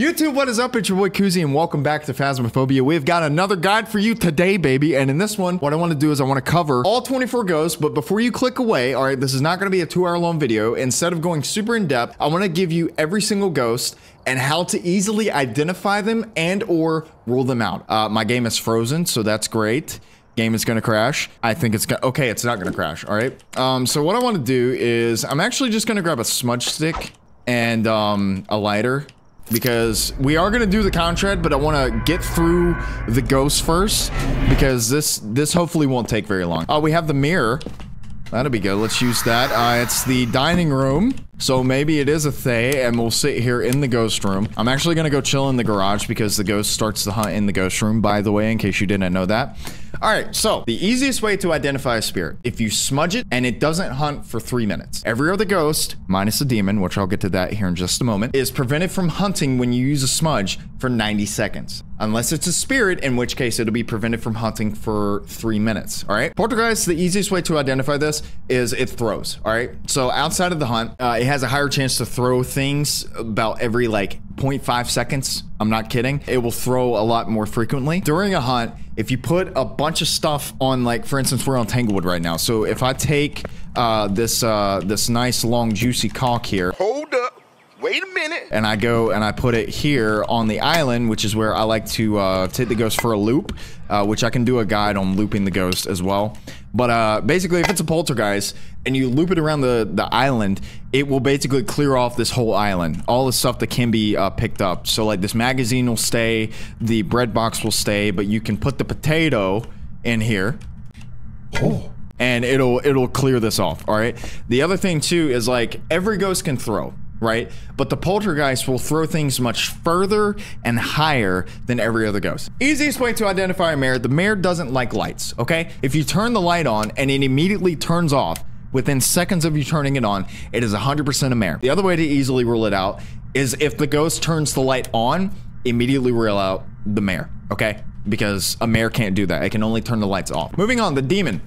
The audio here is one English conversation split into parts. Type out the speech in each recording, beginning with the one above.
YouTube, what is up? It's your boy Coozie, and welcome back to Phasmophobia. We've got another guide for you today, baby. And in this one, what I want to do is I want to cover all 24 ghosts. But before you click away, all right, this is not going to be a two hour long video. Instead of going super in depth, I want to give you every single ghost and how to easily identify them and or rule them out. Uh, my game is frozen, so that's great game is gonna crash. I think it's gonna, okay, it's not gonna crash, all right? Um, so what I wanna do is, I'm actually just gonna grab a smudge stick and um, a lighter because we are going to do the contract, but I want to get through the ghost first because this this hopefully won't take very long. Oh, we have the mirror. That'll be good. Let's use that. Uh, it's the dining room. So maybe it is a Thaye, and we'll sit here in the ghost room. I'm actually going to go chill in the garage because the ghost starts the hunt in the ghost room, by the way, in case you didn't know that. All right, so the easiest way to identify a spirit, if you smudge it and it doesn't hunt for three minutes. Every other ghost, minus a demon, which I'll get to that here in just a moment, is prevented from hunting when you use a smudge for 90 seconds. Unless it's a spirit, in which case it'll be prevented from hunting for three minutes, all right? Poltergeist, the easiest way to identify this is it throws, all right? So outside of the hunt, uh, it has a higher chance to throw things about every like 0.5 seconds. I'm not kidding. It will throw a lot more frequently. During a hunt, if you put a bunch of stuff on, like, for instance, we're on Tanglewood right now. So if I take uh, this uh, this nice long juicy cock here. Hold up. Wait a minute. And I go and I put it here on the island, which is where I like to uh, take the ghost for a loop, uh, which I can do a guide on looping the ghost as well. But uh, basically, if it's a poltergeist and you loop it around the, the island, it will basically clear off this whole island. All the stuff that can be uh, picked up. So like this magazine will stay, the bread box will stay, but you can put the potato in here. Oh and it'll it'll clear this off all right the other thing too is like every ghost can throw right? But the poltergeist will throw things much further and higher than every other ghost. Easiest way to identify a mare, the mare doesn't like lights, okay? If you turn the light on and it immediately turns off, within seconds of you turning it on, it is 100% a mare. The other way to easily rule it out is if the ghost turns the light on, immediately rule out the mare, okay? Because a mare can't do that. It can only turn the lights off. Moving on, the demon.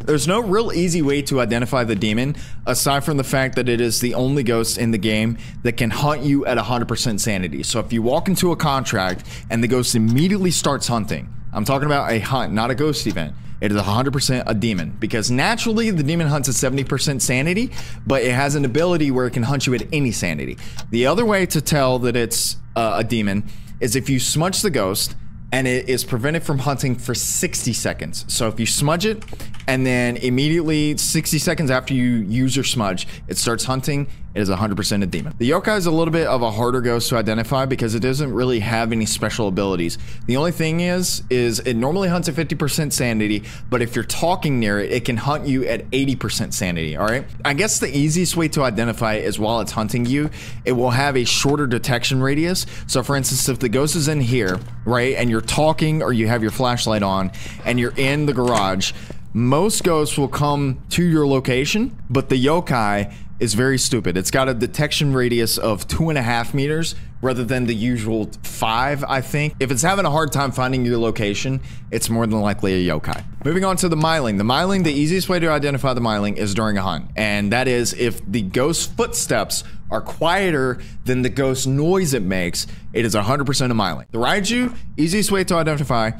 There's no real easy way to identify the demon, aside from the fact that it is the only ghost in the game that can hunt you at 100% sanity. So if you walk into a contract and the ghost immediately starts hunting, I'm talking about a hunt, not a ghost event. It is 100% a demon because naturally the demon hunts at 70% sanity, but it has an ability where it can hunt you at any sanity. The other way to tell that it's uh, a demon is if you smudge the ghost and it is prevented from hunting for 60 seconds. So if you smudge it and then immediately 60 seconds after you use your smudge, it starts hunting, it is 100% a demon. The yokai is a little bit of a harder ghost to identify because it doesn't really have any special abilities. The only thing is, is it normally hunts at 50% sanity, but if you're talking near it, it can hunt you at 80% sanity, all right? I guess the easiest way to identify it is while it's hunting you, it will have a shorter detection radius. So for instance, if the ghost is in here, right, and you're talking or you have your flashlight on and you're in the garage, most ghosts will come to your location, but the yokai is very stupid. It's got a detection radius of two and a half meters rather than the usual five, I think. If it's having a hard time finding your location, it's more than likely a yokai. Moving on to the myling. The myling, the easiest way to identify the myling is during a hunt. And that is if the ghost footsteps are quieter than the ghost noise it makes, it is 100% a myling. The Raiju, easiest way to identify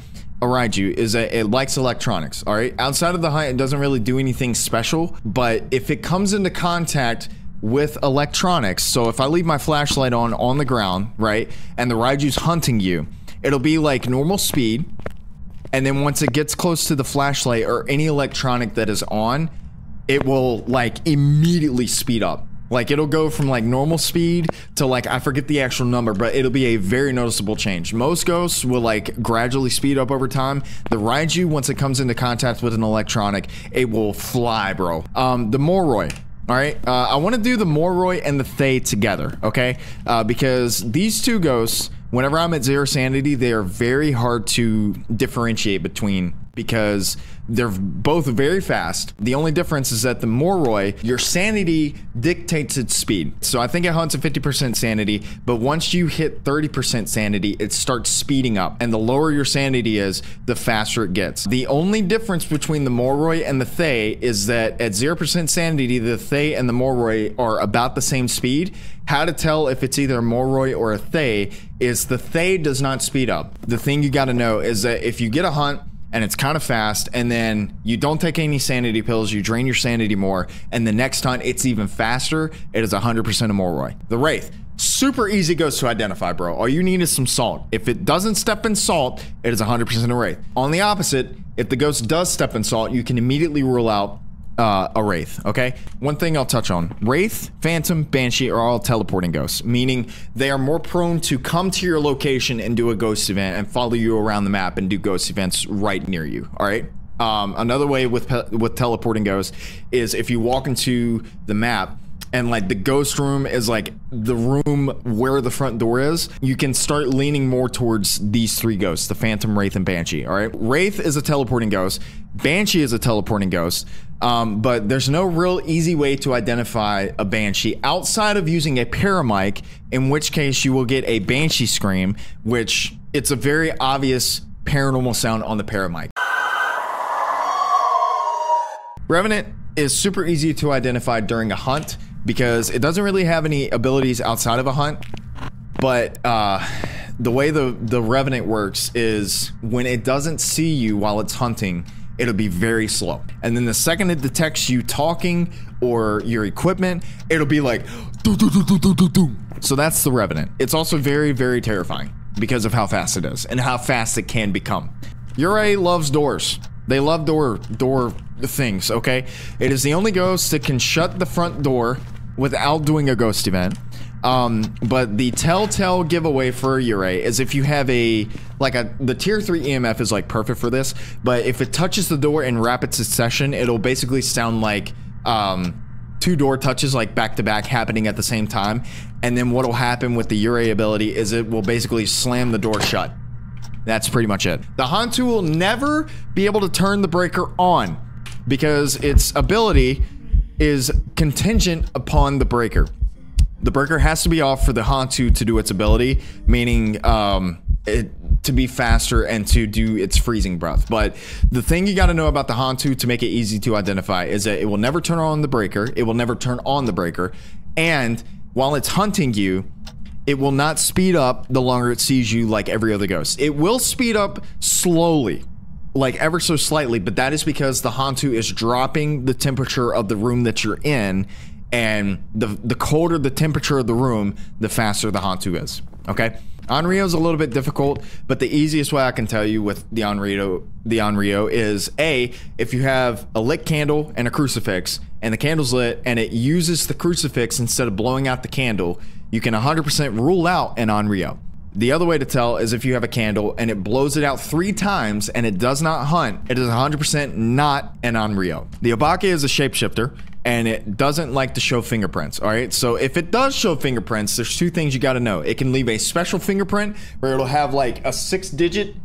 Raiju is that it likes electronics, all right? Outside of the hunt, it doesn't really do anything special, but if it comes into contact with electronics, so if I leave my flashlight on on the ground, right, and the Raiju's hunting you, it'll be like normal speed, and then once it gets close to the flashlight or any electronic that is on, it will like immediately speed up. Like it'll go from like normal speed to like I forget the actual number, but it'll be a very noticeable change. Most ghosts will like gradually speed up over time. The Raiju, once it comes into contact with an electronic, it will fly, bro. Um, the Moroi. All right, uh, I want to do the Moroi and the Thaye together, okay? Uh, because these two ghosts, whenever I'm at zero sanity, they are very hard to differentiate between because they're both very fast. The only difference is that the Moroi, your sanity dictates its speed. So I think it hunts at 50% sanity, but once you hit 30% sanity, it starts speeding up. And the lower your sanity is, the faster it gets. The only difference between the Moroi and the Thaye is that at 0% sanity, the Thaye and the Moroi are about the same speed. How to tell if it's either a Moroi or a Thaye is the Thaye does not speed up. The thing you got to know is that if you get a hunt and it's kind of fast, and then you don't take any sanity pills, you drain your sanity more, and the next hunt it's even faster, it is 100% a Moroi. The Wraith, super easy ghost to identify, bro. All you need is some salt. If it doesn't step in salt, it is 100% a Wraith. On the opposite, if the ghost does step in salt, you can immediately rule out uh, a Wraith, okay? One thing I'll touch on. Wraith, Phantom, Banshee are all teleporting ghosts, meaning they are more prone to come to your location and do a ghost event and follow you around the map and do ghost events right near you, all right? Um, another way with with teleporting ghosts is if you walk into the map and like the ghost room is like the room where the front door is, you can start leaning more towards these three ghosts the Phantom, Wraith, and Banshee. All right. Wraith is a teleporting ghost, Banshee is a teleporting ghost. Um, but there's no real easy way to identify a Banshee outside of using a paramic, in which case you will get a Banshee scream, which it's a very obvious paranormal sound on the paramic. Revenant is super easy to identify during a hunt because it doesn't really have any abilities outside of a hunt. But uh, the way the, the Revenant works is when it doesn't see you while it's hunting, it'll be very slow. And then the second it detects you talking or your equipment, it'll be like, doo, doo, doo, so that's the Revenant. It's also very, very terrifying because of how fast it is and how fast it can become. Yurei loves doors. They love door door things, okay? It is the only ghost that can shut the front door without doing a ghost event. Um, but the telltale giveaway for Yurei is if you have a like a the tier three EMF is like perfect for this, but if it touches the door in rapid succession, it'll basically sound like um, two door touches like back to back happening at the same time. And then what'll happen with the Yurei ability is it will basically slam the door shut. That's pretty much it. The Hantu will never be able to turn the breaker on because its ability is contingent upon the breaker. The breaker has to be off for the Hantu to do its ability, meaning um, it, to be faster and to do its freezing breath. But the thing you got to know about the Hantu to make it easy to identify is that it will never turn on the breaker, it will never turn on the breaker, and while it's hunting you, it will not speed up the longer it sees you like every other ghost. It will speed up slowly, like ever so slightly, but that is because the Hantu is dropping the temperature of the room that you're in, and the the colder the temperature of the room, the faster the Hantu is. Okay. Onryo is a little bit difficult, but the easiest way I can tell you with the Onryo, the Onryo is a if you have a lit candle and a crucifix, and the candle's lit, and it uses the crucifix instead of blowing out the candle, you can 100% rule out an Onryo. The other way to tell is if you have a candle and it blows it out three times and it does not hunt, it is 100% not an Onryo. The Obake is a shapeshifter and it doesn't like to show fingerprints. All right. So if it does show fingerprints, there's two things you got to know. It can leave a special fingerprint where it'll have like a six digit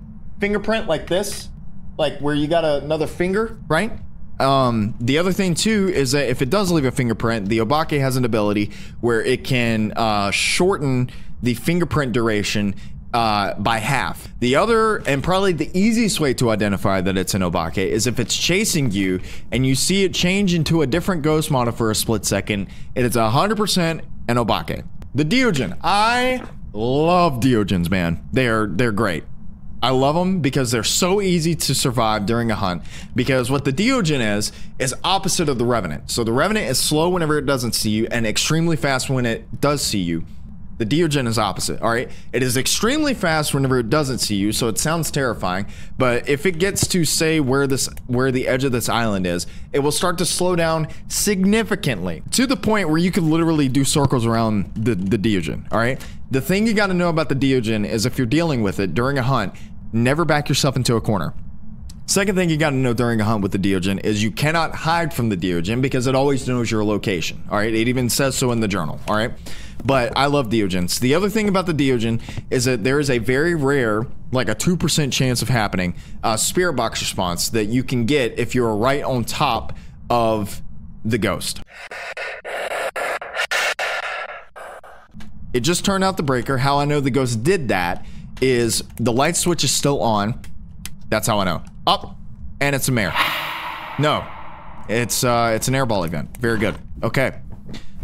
fingerprint like this, like where you got another finger, right? Um, the other thing too is that if it does leave a fingerprint, the Obake has an ability where it can uh, shorten the fingerprint duration uh, by half. The other, and probably the easiest way to identify that it's an Obake is if it's chasing you and you see it change into a different ghost model for a split second, it is 100% an Obake. The Deogen. I love Deogens, man. They're, they're great. I love them because they're so easy to survive during a hunt. Because what the Deogen is, is opposite of the Revenant. So the Revenant is slow whenever it doesn't see you and extremely fast when it does see you. The Deogen is opposite, all right? It is extremely fast whenever it doesn't see you, so it sounds terrifying. But if it gets to say where this where the edge of this island is, it will start to slow down significantly to the point where you could literally do circles around the, the Deogen, all right? The thing you got to know about the Deogen is if you're dealing with it during a hunt, never back yourself into a corner. Second thing you got to know during a hunt with the Deogen is you cannot hide from the Deogen because it always knows your location. All right, it even says so in the journal. All right, but I love Deogens. The other thing about the Deogen is that there is a very rare, like a two percent chance of happening, uh, spirit box response that you can get if you're right on top of the ghost. It just turned out the breaker. How I know the ghost did that is the light switch is still on. That's how I know. Up, and it's a mare. No, it's uh, it's an airball event. Very good. Okay.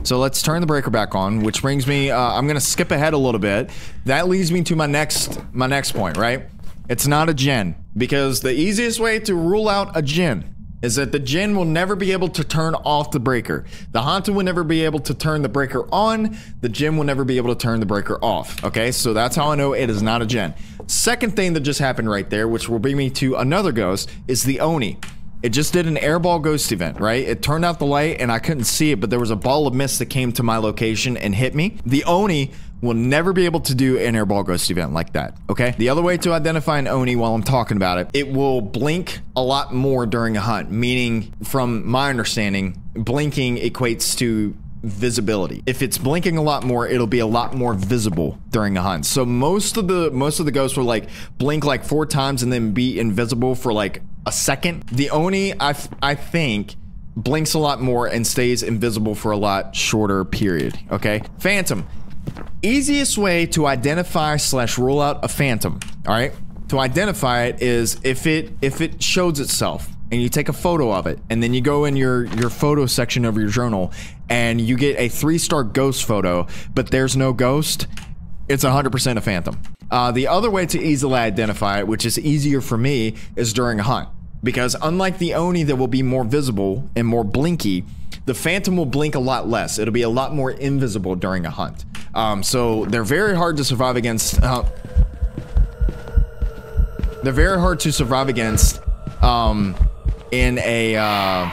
So let's turn the breaker back on, which brings me. Uh, I'm gonna skip ahead a little bit. That leads me to my next my next point. Right? It's not a Jinn because the easiest way to rule out a Jinn is that the Jinn will never be able to turn off the breaker. The Hantu will never be able to turn the breaker on. The Jinn will never be able to turn the breaker off. Okay, so that's how I know it is not a Jinn. Second thing that just happened right there, which will bring me to another ghost, is the Oni. It just did an airball ghost event, right? It turned out the light and I couldn't see it, but there was a ball of mist that came to my location and hit me. The Oni will never be able to do an airball ghost event like that, okay? The other way to identify an Oni while I'm talking about it, it will blink a lot more during a hunt, meaning from my understanding, blinking equates to visibility. If it's blinking a lot more, it'll be a lot more visible during a hunt. So most of the most of the ghosts will like blink like four times and then be invisible for like a second. The Oni, I I think blinks a lot more and stays invisible for a lot shorter period. Okay, Phantom easiest way to identify slash rule out a phantom all right? To identify it is if it if it shows itself and you take a photo of it and then you go in your your photo section of your journal and you get a three star ghost photo but there's no ghost it's 100% a phantom. Uh, the other way to easily identify it which is easier for me is during a hunt. Because unlike the oni that will be more visible and more blinky the phantom will blink a lot less. It'll be a lot more invisible during a hunt um, so they're very hard to survive against. Uh, they're very hard to survive against um, in a uh,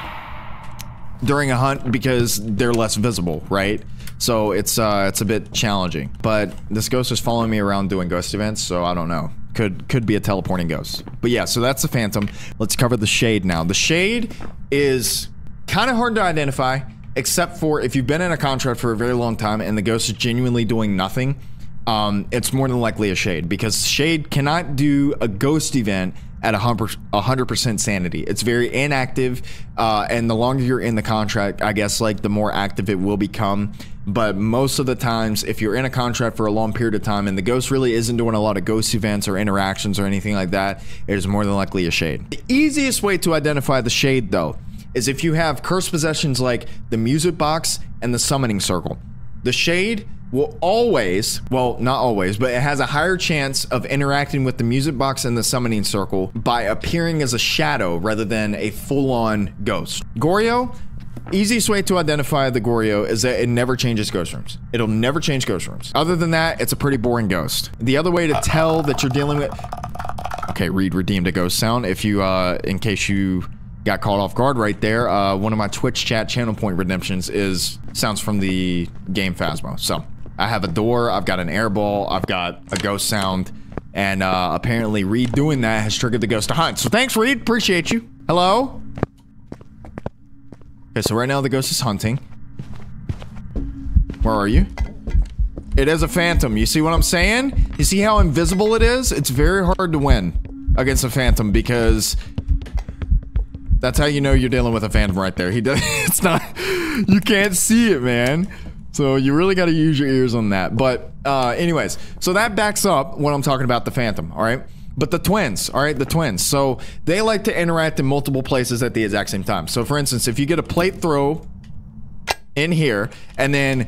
during a hunt because they're less visible, right? So it's uh, it's a bit challenging. But this ghost is following me around doing ghost events, so I don't know. Could could be a teleporting ghost. But yeah, so that's the phantom. Let's cover the shade now. The shade is kind of hard to identify except for if you've been in a contract for a very long time and the ghost is genuinely doing nothing, um, it's more than likely a shade because shade cannot do a ghost event at 100% sanity. It's very inactive, uh, and the longer you're in the contract, I guess like the more active it will become. But most of the times, if you're in a contract for a long period of time and the ghost really isn't doing a lot of ghost events or interactions or anything like that, it is more than likely a shade. The easiest way to identify the shade, though, is if you have cursed possessions like the music box and the summoning circle. The shade will always, well, not always, but it has a higher chance of interacting with the music box and the summoning circle by appearing as a shadow rather than a full-on ghost. Goryo, easiest way to identify the Goryo is that it never changes ghost rooms. It'll never change ghost rooms. Other than that, it's a pretty boring ghost. The other way to tell that you're dealing with... Okay, Reed redeemed a ghost sound. If you, uh, in case you got caught off guard right there. Uh, one of my Twitch chat channel point redemptions is sounds from the game Phasmo. So I have a door, I've got an airball, I've got a ghost sound, and uh, apparently Reed doing that has triggered the ghost to hunt. So thanks, Reed. Appreciate you. Hello? Okay, so right now the ghost is hunting. Where are you? It is a phantom. You see what I'm saying? You see how invisible it is? It's very hard to win against a phantom because that's how you know you're dealing with a phantom right there. He does. It's not. You can't see it, man. So you really got to use your ears on that. But uh, anyways, so that backs up what I'm talking about the phantom. All right. But the twins, all right, the twins. So they like to interact in multiple places at the exact same time. So for instance, if you get a plate throw in here and then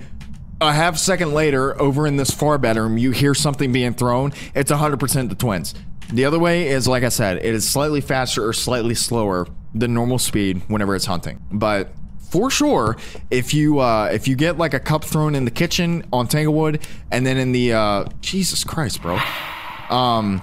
a half second later over in this far bedroom, you hear something being thrown, it's 100% the twins. The other way is, like I said, it is slightly faster or slightly slower than normal speed whenever it's hunting. But for sure, if you uh, if you get like a cup thrown in the kitchen on Tanglewood, and then in the uh, Jesus Christ, bro, um,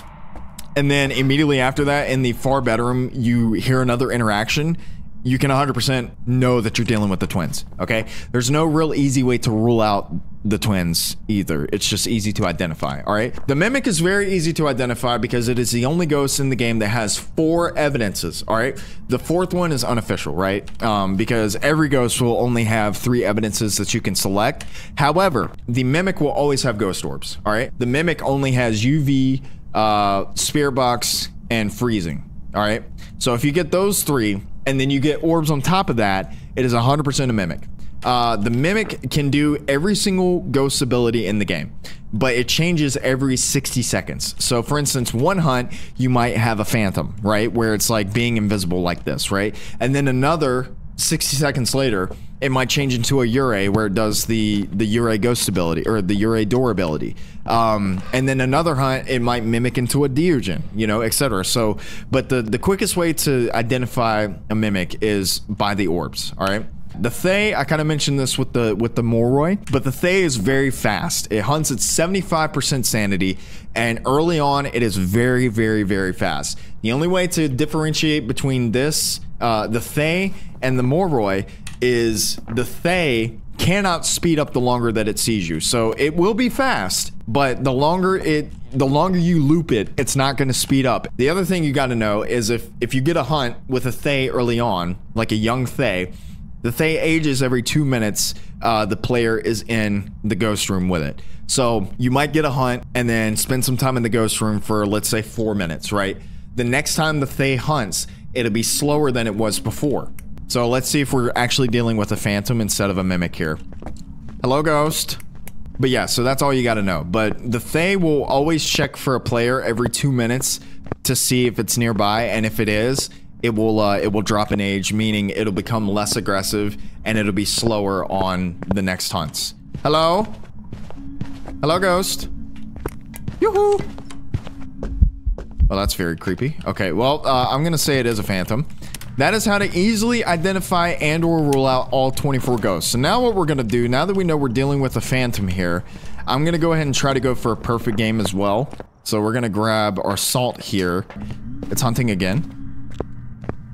and then immediately after that in the far bedroom, you hear another interaction. You can 100% know that you're dealing with the twins. Okay, there's no real easy way to rule out the twins either. It's just easy to identify. All right. The mimic is very easy to identify because it is the only ghost in the game that has four evidences. All right. The fourth one is unofficial, right? Um, because every ghost will only have three evidences that you can select. However, the mimic will always have ghost orbs. All right. The mimic only has UV, uh, spirit box, and freezing. All right. So if you get those three, and then you get orbs on top of that, it is 100% a mimic. Uh, the mimic can do every single ghost ability in the game, but it changes every 60 seconds. So, for instance, one hunt, you might have a phantom, right? Where it's like being invisible like this, right? And then another 60 seconds later, it might change into a Yurei where it does the the Yurei ghost ability or the Yurei door ability. Um, and then another hunt, it might mimic into a Deogen, you know, etc. So, but the the quickest way to identify a mimic is by the orbs. All right. The Thaye, I kind of mentioned this with the with the Moroi, but the Thaye is very fast. It hunts at 75% sanity, and early on, it is very, very, very fast. The only way to differentiate between this, uh, the Thaye, and the Moroi is the Thaye cannot speed up the longer that it sees you. So it will be fast, but the longer it the longer you loop it, it's not going to speed up. The other thing you got to know is if if you get a hunt with a Thaye early on, like a young Thaye, the Thaye ages every two minutes. Uh, the player is in the ghost room with it. So you might get a hunt and then spend some time in the ghost room for, let's say, four minutes, right? The next time the Thaye hunts, it'll be slower than it was before. So let's see if we're actually dealing with a phantom instead of a mimic here. Hello, ghost. But yeah, so that's all you got to know. But the Thaye will always check for a player every two minutes to see if it's nearby, and if it is, it will uh, it will drop in age, meaning it'll become less aggressive and it'll be slower on the next hunts. Hello? Hello, ghost. Yoo-hoo! Well, that's very creepy. Okay, well, uh, I'm gonna say it is a phantom. That is how to easily identify and or rule out all 24 ghosts. So now what we're gonna do, now that we know we're dealing with a phantom here, I'm gonna go ahead and try to go for a perfect game as well. So we're gonna grab our salt here. It's hunting again.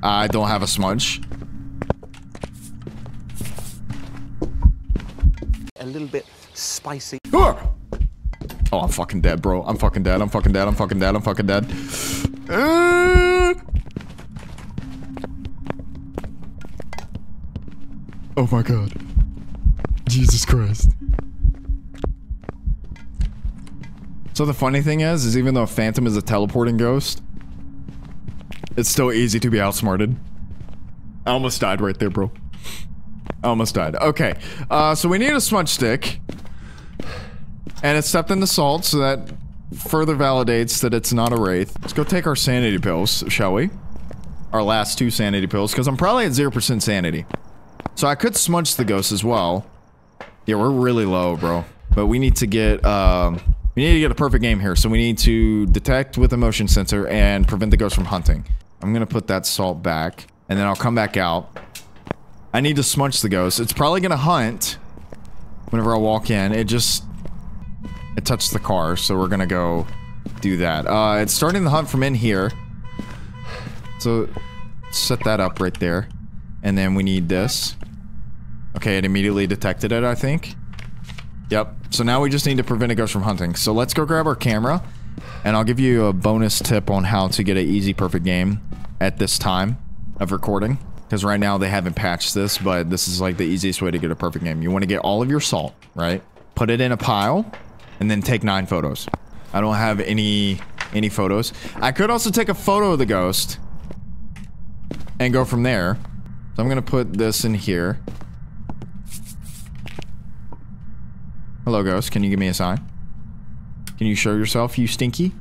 I don't have a smudge. A little bit spicy. Oh, I'm fucking dead, bro. I'm fucking dead. I'm fucking dead. I'm fucking dead. I'm fucking dead. Uh... Oh my god. Jesus Christ. So the funny thing is, is even though Phantom is a teleporting ghost, it's still easy to be outsmarted. I almost died right there, bro. I almost died. Okay, uh, so we need a smudge stick. And it's stepped in the salt, so that further validates that it's not a wraith. Let's go take our sanity pills, shall we? Our last two sanity pills, because I'm probably at 0% sanity. So I could smudge the ghost as well. Yeah, we're really low, bro. But we need to get, um, we need to get a perfect game here. So we need to detect with a motion sensor and prevent the ghost from hunting. I'm gonna put that salt back, and then I'll come back out. I need to smudge the ghost. It's probably gonna hunt whenever I walk in. It just... It touched the car, so we're gonna go do that. Uh, it's starting the hunt from in here. So, set that up right there. And then we need this. Okay, it immediately detected it, I think. Yep. So now we just need to prevent a ghost from hunting. So let's go grab our camera. And I'll give you a bonus tip on how to get an easy perfect game at this time of recording. Because right now they haven't patched this, but this is like the easiest way to get a perfect game. You want to get all of your salt, right? Put it in a pile, and then take nine photos. I don't have any any photos. I could also take a photo of the ghost and go from there. So I'm gonna put this in here. Hello, ghost. Can you give me a sign? Can you show yourself, you stinky?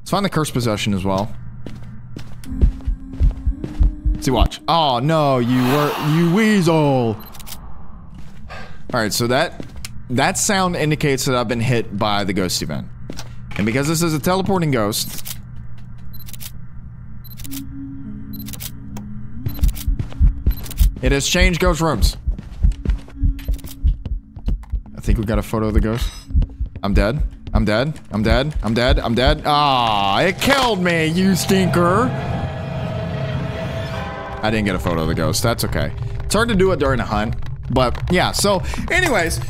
Let's find the curse possession as well. See, watch. Oh, no, you were- you weasel! Alright, so that- that sound indicates that I've been hit by the ghost event. And because this is a teleporting ghost... It has changed ghost rooms. I think we got a photo of the ghost. I'm dead. I'm dead. I'm dead. I'm dead. I'm dead. Ah, it killed me, you stinker. I didn't get a photo of the ghost. That's okay. It's hard to do it during a hunt. But yeah, so anyways,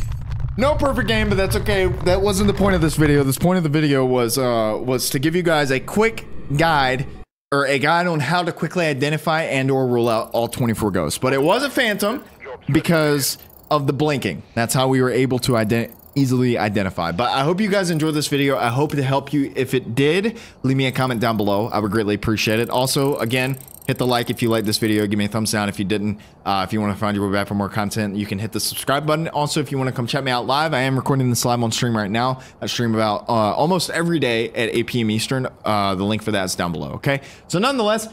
No perfect game, but that's okay. That wasn't the point of this video. This point of the video was uh was to give you guys a quick guide or a guide on how to quickly identify and or rule out all 24 ghosts. But it was a phantom because of the blinking. That's how we were able to easily identify. But I hope you guys enjoyed this video. I hope to help you. If it did, leave me a comment down below. I would greatly appreciate it. Also, again, hit the like if you liked this video. Give me a thumbs down if you didn't. Uh, if you want to find your way back for more content, you can hit the subscribe button. Also, if you want to come check me out live, I am recording this live on stream right now. I stream about uh, almost every day at 8 p.m. Eastern. Uh, the link for that is down below. Okay. So nonetheless.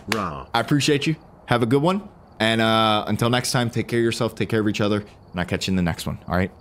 I appreciate you. Have a good one. And uh, until next time, take care of yourself, take care of each other, and I'll catch you in the next one. All right.